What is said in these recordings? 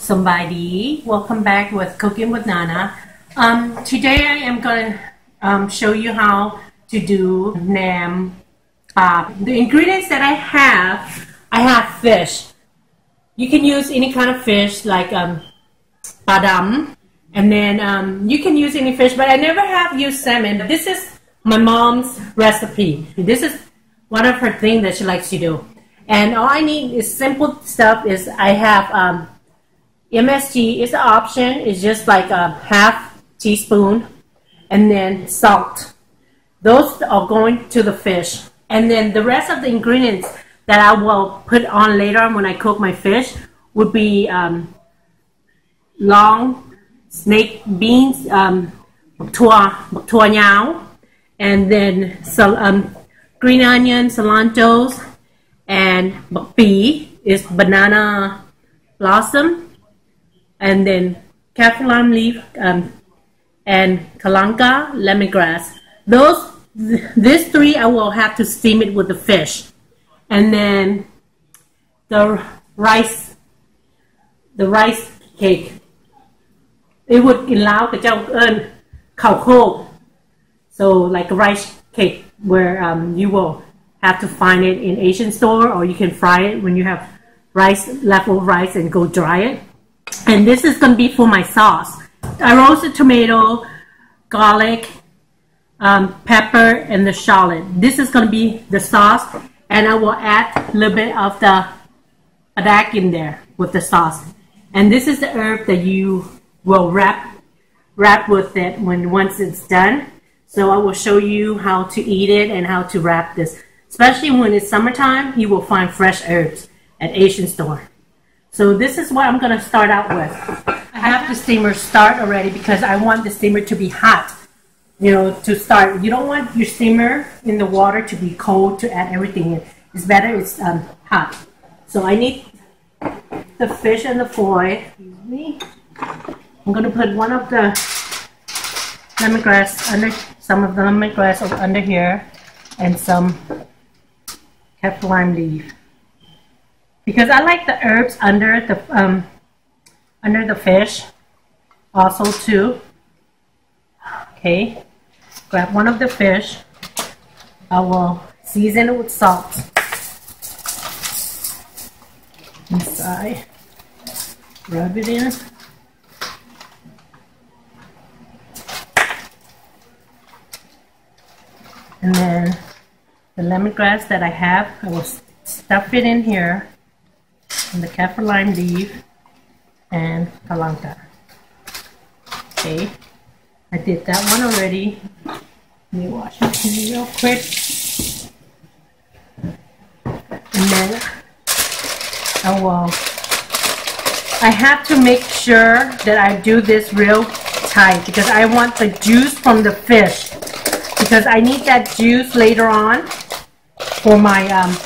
somebody. Welcome back with Cooking with Nana. Um, today I am going to um, show you how to do nam. Uh, the ingredients that I have, I have fish. You can use any kind of fish like um, and then um, you can use any fish, but I never have used salmon. This is my mom's recipe. This is one of her things that she likes to do. And all I need is simple stuff is I have um, MSG is an option. It's just like a half teaspoon and then salt. Those are going to the fish. And then the rest of the ingredients that I will put on later on when I cook my fish would be um, long snake beans, um, and then um, green onion, cilantro, and bee is banana blossom, and then kaffir lime leaf um, and kalanka lemongrass. Those, th these three, I will have to steam it with the fish, and then the rice, the rice cake. It would allow the earn khao so like a rice cake where um, you will have to find it in Asian store or you can fry it when you have rice, leftover rice and go dry it. And this is going to be for my sauce. I roasted tomato, garlic, um, pepper, and the shallot. This is going to be the sauce and I will add a little bit of the padak in there with the sauce. And this is the herb that you will wrap wrap with it when once it's done. So I will show you how to eat it and how to wrap this. Especially when it's summertime, you will find fresh herbs at Asian store. So this is what I'm going to start out with. I have the steamer start already because I want the steamer to be hot. You know, to start. You don't want your steamer in the water to be cold to add everything in. It's better it's um, hot. So I need the fish and the foil. Excuse me. I'm going to put one of the lemongrass under, some of the lemongrass under here and some kaffir lime leaf because I like the herbs under the um, under the fish also too. Okay grab one of the fish. I will season it with salt. Inside rub it in. And then the lemongrass that I have, I will stuff it in here, the lime leaf, and kalanka. Okay, I did that one already. Let me wash it real quick. And then I will, I have to make sure that I do this real tight because I want the juice from the fish because I need that juice later on for my um,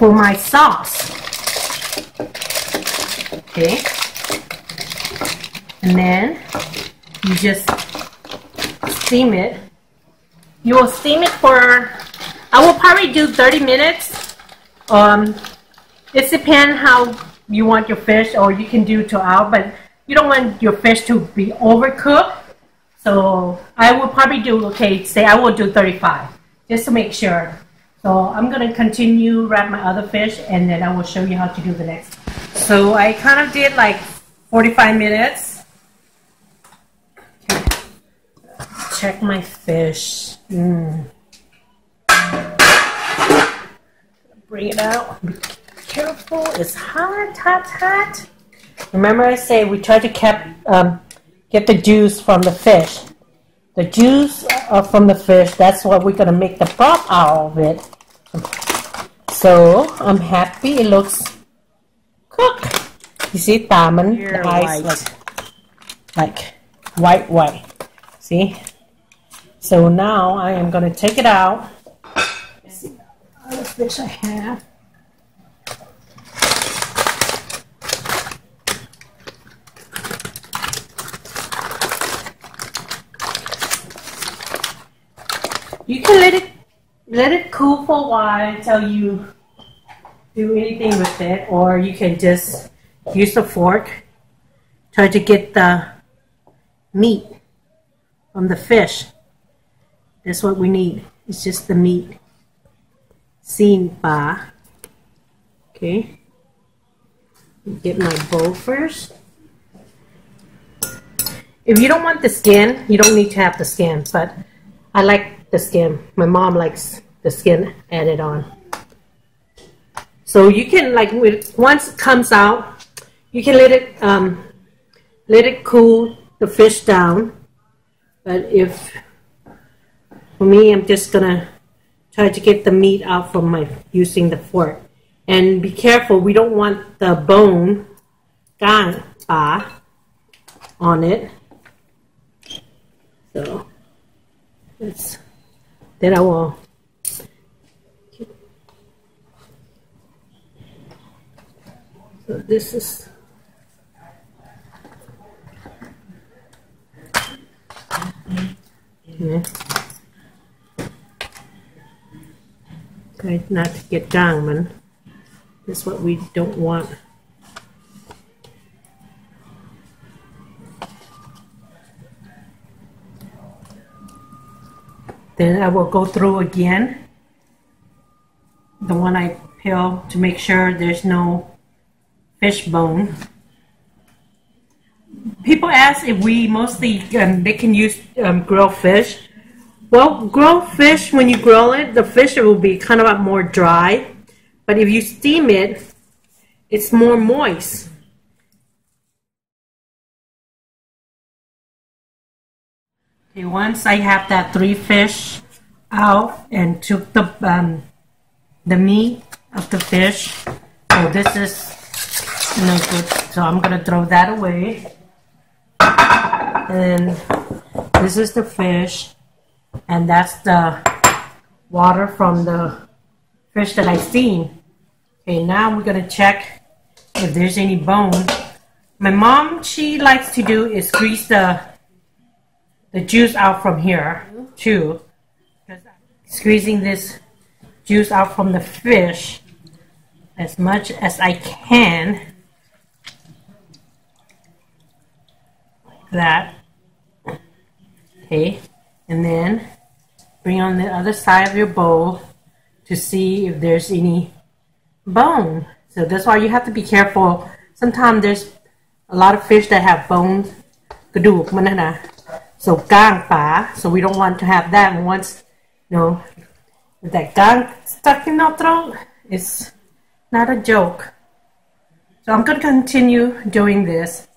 for my sauce. Okay, and then you just steam it. You will steam it for I will probably do 30 minutes. Um, it depends how you want your fish, or you can do two hours, but you don't want your fish to be overcooked. So I will probably do okay. Say I will do 35 just to make sure. So I'm going to continue wrap my other fish and then I will show you how to do the next. So I kind of did like 45 minutes. Check my fish. Mm. Bring it out. Be careful. It's hot, hot, hot. Remember I say we try to keep, um, get the juice from the fish. The juice uh, from the fish, that's what we're going to make the broth out of it. So, I'm happy it looks cooked. You see, diamond, the eyes like, like white, white. See? So now I am going to take it out. See fish I have. You can let it let it cool for a while until you do anything with it, or you can just use a fork, try to get the meat from the fish. That's what we need. It's just the meat. Seen ba. Okay. Get my bowl first. If you don't want the skin, you don't need to have the skin, but I like the skin. My mom likes the skin added on. So you can like once it comes out, you can let it um, let it cool the fish down. But if for me, I'm just gonna try to get the meat out from my using the fork. And be careful, we don't want the bone gan on it. So let's then I will So this is yeah. Okay, not to get down, man. That's what we don't want. Then I will go through again the one I peel to make sure there's no fish bone. People ask if we mostly um, they can use um, grilled fish. Well, grilled fish when you grill it, the fish will be kind of more dry, but if you steam it, it's more moist. Once I have that three fish out and took the um, the meat of the fish, so this is no good. So I'm gonna throw that away. And this is the fish, and that's the water from the fish that I seen. Okay, now we're gonna check if there's any bone. My mom, she likes to do is squeeze the the juice out from here too. Squeezing this juice out from the fish as much as I can. Like that. Okay, and then bring on the other side of your bowl to see if there's any bone. So that's why you have to be careful. Sometimes there's a lot of fish that have bones. Keduk, mana so gang pa. So we don't want to have that. Once, you know, that gang stuck in our throat, it's not a joke. So I'm going to continue doing this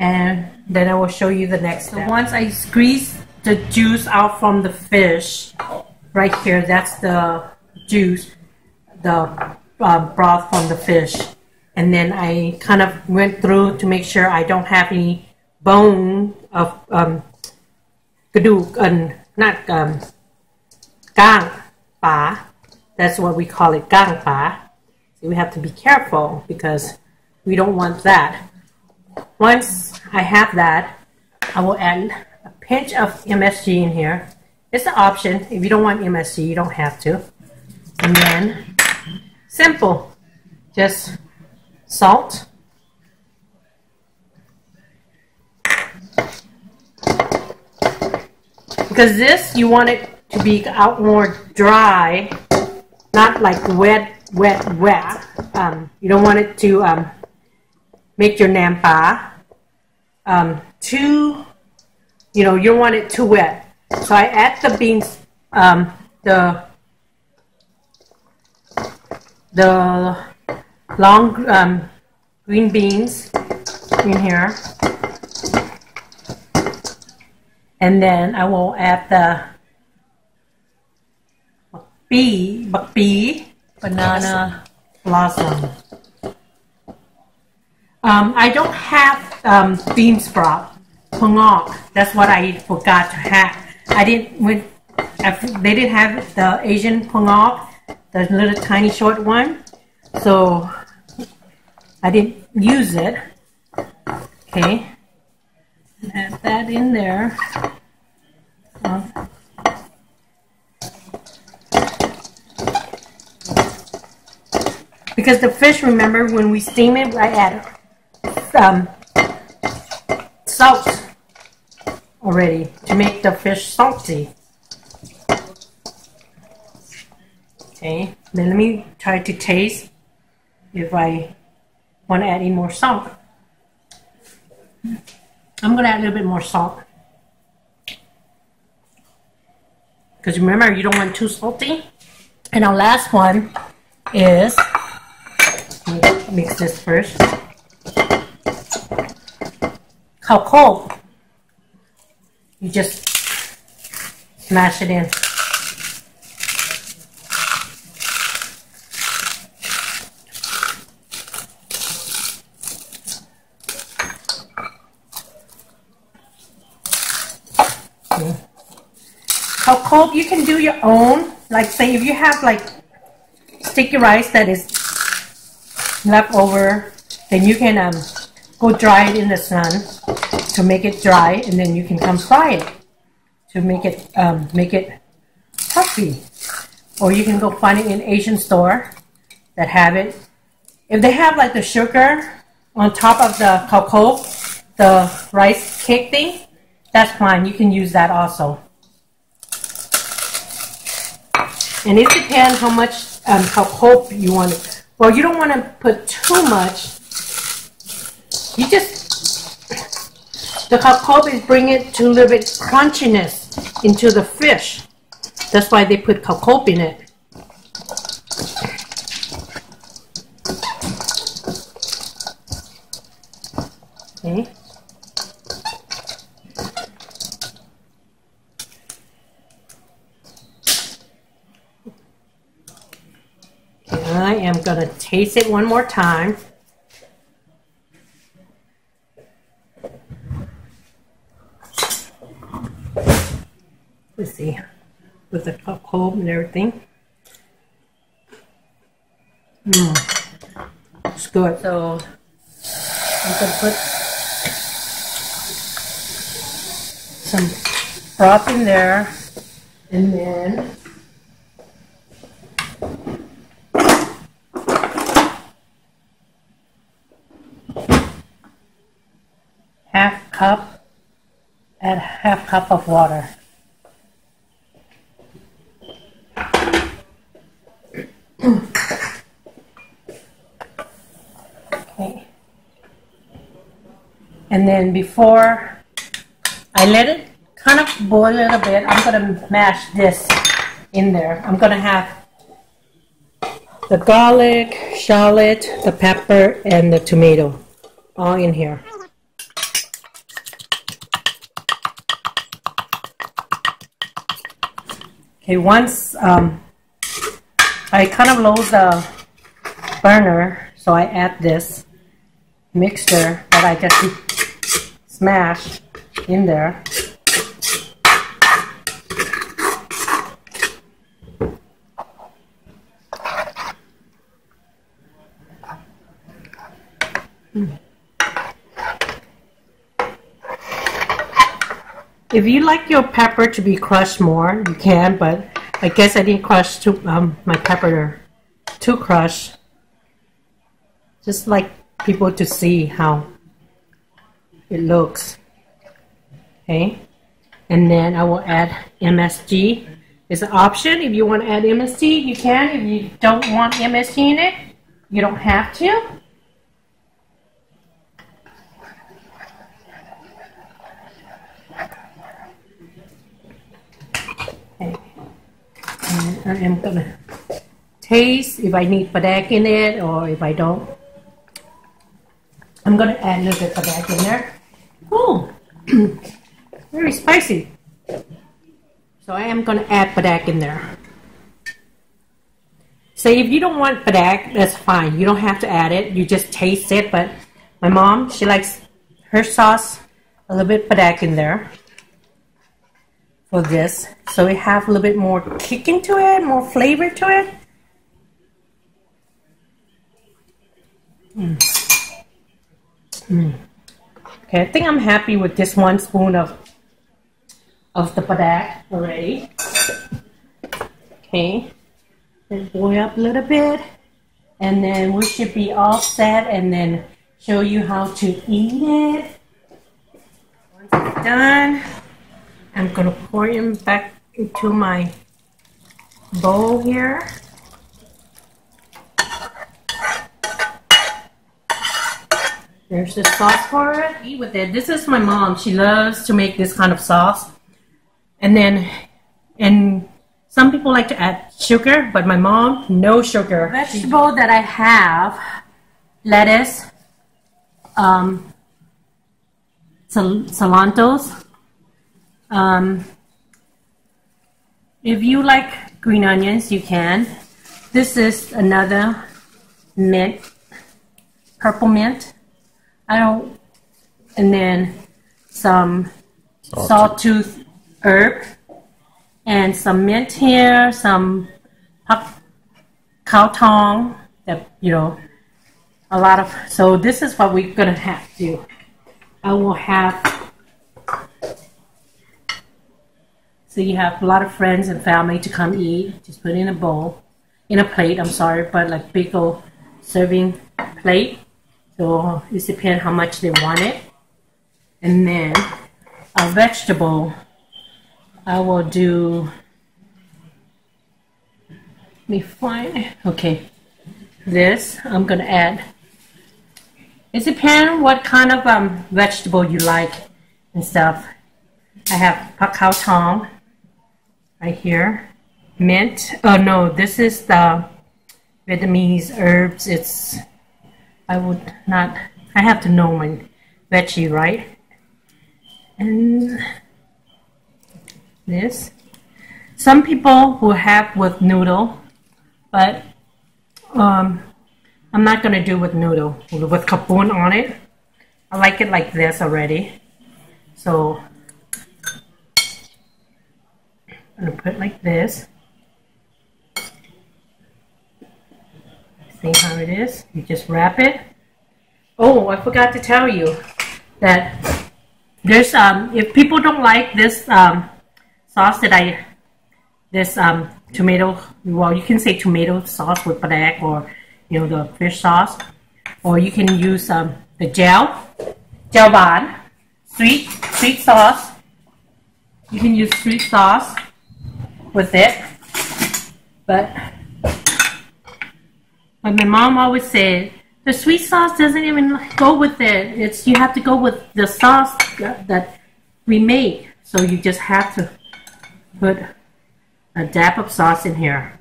and then I will show you the next step. So once I squeeze the juice out from the fish, right here, that's the juice, the uh, broth from the fish. And then I kind of went through to make sure I don't have any bone of um, กระดูก and not um, ก้างปลา that's what we call it ก้างปลา so we have to be careful because we don't want that once I have that, I will add a pinch of MSG in here. It's an option. If you don't want MSG, you don't have to. And then, simple, just salt. Because this, you want it to be out more dry, not like wet, wet, wet. Um, you don't want it to um, make your nampa um, too, you know, you don't want it too wet. So I add the beans, um, the the long um, green beans in here. And then I will add the bee, bee banana blossom. Um, I don't have um, bean sprout, pungok. That's what I forgot to have. I didn't when they didn't have the Asian pungok, the little tiny short one, so I didn't use it. Okay, add that in there. Because the fish, remember, when we steam it, I add um, salt already to make the fish salty. Okay, then let me try to taste if I want to add any more salt. I'm going to add a little bit more salt. Because remember, you don't want too salty. And our last one is, mix this first. How cold? You just smash it in. How cold? you can do your own. Like say if you have like sticky rice that is left over, then you can um, go dry it in the sun to make it dry, and then you can come fry it to make it um, make it puffy. Or you can go find it in Asian store that have it. If they have like the sugar on top of the cocoa, the rice cake thing, that's fine. You can use that also. And it depends how much um, cocoa you want. Well, you don't want to put too much. You just the cocoa bring it to a little bit crunchiness into the fish. That's why they put cocoa in it. Okay. I am going to taste it one more time. Let's see, with the cocoa and everything. Mmm, it's good. So I'm going to put some broth in there and then half cup add half cup of water. okay. And then before I let it kind of boil a little bit, I'm going to mash this in there. I'm going to have the garlic, shallot, the pepper, and the tomato all in here. Okay, once um, I kind of load the burner, so I add this mixture that I just smashed in there. Mm. If you like your pepper to be crushed more, you can, but I guess I didn't crush too, um, my pepper too crushed. Just like people to see how it looks. Okay, and then I will add MSG. It's an option. If you want to add MSG, you can. If you don't want MSG in it, you don't have to. I am gonna taste if I need padak in it or if I don't. I'm gonna add a little bit padak in there. Oh, very spicy. So I am gonna add padak in there. So if you don't want padak, that's fine. You don't have to add it. You just taste it. But my mom, she likes her sauce a little bit padak in there for this. So we have a little bit more kick into it, more flavor to it. Mm. Mm. Okay, I think I'm happy with this one spoon of of the padak already. Okay, let's boil up a little bit, and then we should be all set. And then show you how to eat it. Once it's done, I'm gonna pour it back into my bowl here. There's the sauce for it. Eat with it. This is my mom. She loves to make this kind of sauce. And then, and some people like to add sugar, but my mom, no sugar. Vegetable that I have, lettuce, um. Um, if you like green onions, you can. This is another mint, purple mint. I don't, and then some sawtooth herb and some mint here, some cow tongue that, you know, a lot of, so this is what we're going to have to, I will have, so you have a lot of friends and family to come eat, just put in a bowl, in a plate, I'm sorry, but like big old serving plate. So it depends how much they want it. And then a vegetable, I will do, let me find, okay, this, I'm going to add, it depends what kind of um, vegetable you like and stuff. I have pak tong right here, mint, oh no, this is the Vietnamese herbs, it's I would not, I have to know my veggie, right? And this. Some people will have with noodle, but um, I'm not going to do with noodle, with kapun on it. I like it like this already. So I'm going to put it like this. See how it is? You just wrap it. Oh, I forgot to tell you that there's um if people don't like this um sauce that I this um tomato well you can say tomato sauce with black or you know the fish sauce or you can use um the gel gel sweet sweet sauce you can use sweet sauce with it but but my mom always said, the sweet sauce doesn't even go with it. It's you have to go with the sauce that, that we make. So you just have to put a dab of sauce in here.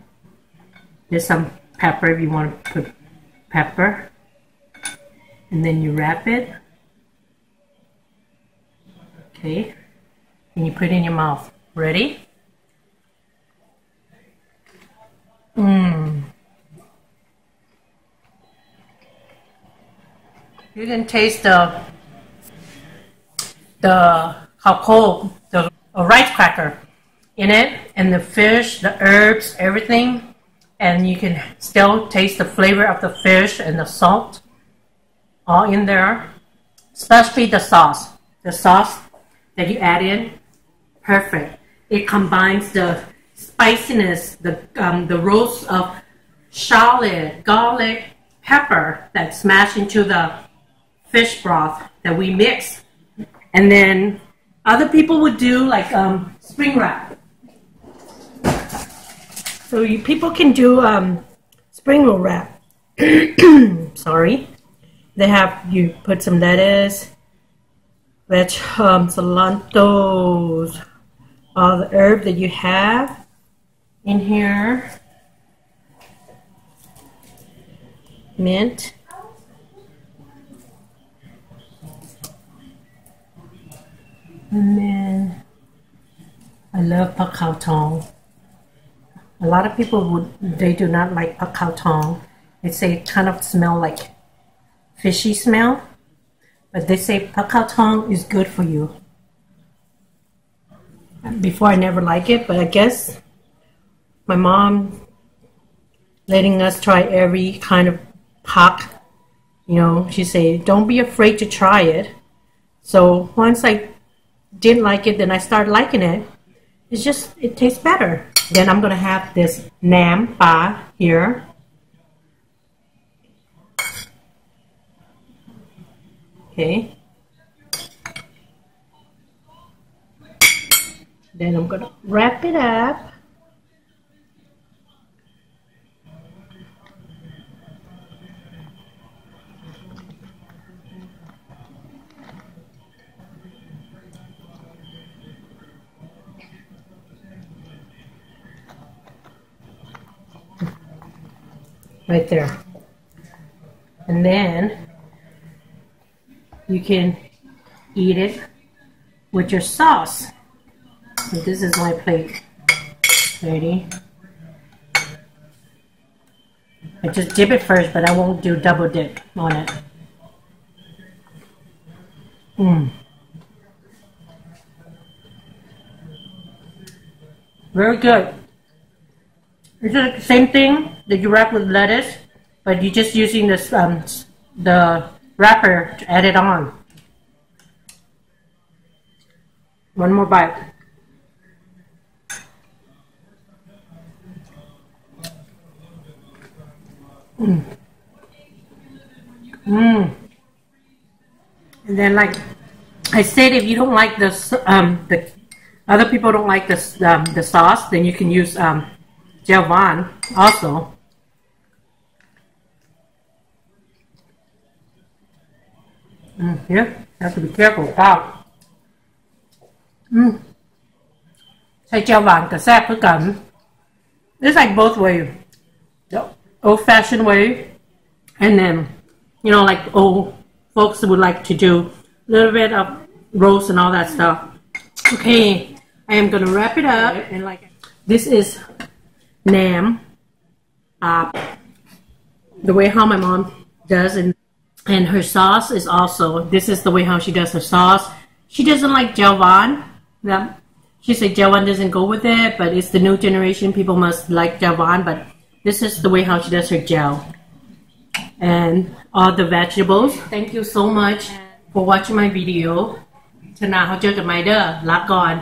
There's some pepper if you want to put pepper. And then you wrap it. Okay. And you put it in your mouth. Ready? You can taste the the cocoa, the rice cracker in it, and the fish, the herbs, everything, and you can still taste the flavor of the fish and the salt all in there. Especially the sauce, the sauce that you add in, perfect. It combines the spiciness, the um, the roast of shallot, garlic, pepper that smashed into the fish broth that we mix. And then other people would do like um, spring wrap. So you, people can do um, spring roll wrap. Sorry. They have, you put some lettuce, veg, um, cilantro, all the herb that you have in here. Mint. And then I love pak tong. A lot of people would they do not like pak tong. They say it kind of smell like fishy smell, but they say pak tong is good for you. Before I never like it, but I guess my mom letting us try every kind of pak. You know, she say don't be afraid to try it. So once I didn't like it, then I started liking it. It's just, it tastes better. Then I'm going to have this nam pa here. Okay. Then I'm gonna wrap it up. Right there. And then you can eat it with your sauce. So this is my plate. Ready? I just dip it first, but I won't do double dip on it. Mmm. Very good. Is It's the same thing that you wrap with lettuce, but you're just using this um, the wrapper to add it on. One more bite. Mmm. Mmm. And then, like I said, if you don't like this, um, the other people don't like this, um, the sauce, then you can use um, Javan also. Mm, yeah, you have to be careful with that. Mm. Take your vodka, sap gun. It's like both ways. The old fashioned way, and then, you know, like old folks would like to do a little bit of roast and all that stuff. Okay, I am gonna wrap it up and like this is Nam. Uh, the way how my mom does and and her sauce is also this is the way how she does her sauce. She doesn't like Javan. Yeah. She said Javan doesn't go with it, but it's the new generation. People must like Javan, but this is the way how she does her gel. And all the vegetables. Thank you so much for watching my video. ชนะเขาเจอกันไหมเด้อลาก่อน